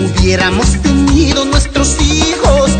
Hubiéramos tenido nuestros hijos.